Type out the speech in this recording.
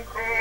Uncle